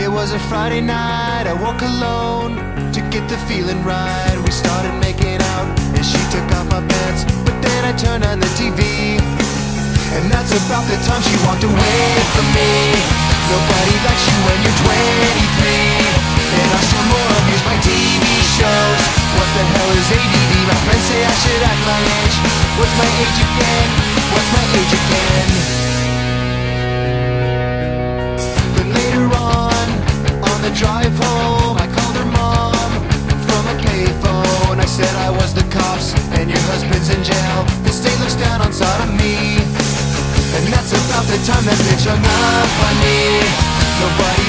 It was a Friday night, I woke alone to get the feeling right. We started making out, and she took off my pants, but then I turned on the TV. And that's about the time she walked away from me. Nobody likes you when you're 23. And I still more abuse my TV shows. What the hell is ADD? My friends say I should act my age. What's my age again? What's my age again? Said I was the cops and your husband's in jail. The state looks down on sodomy. And that's about the time that bitch hung up on me. Nobody